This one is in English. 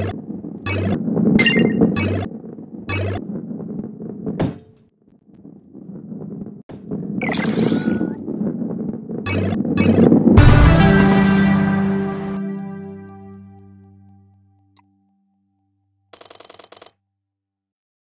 you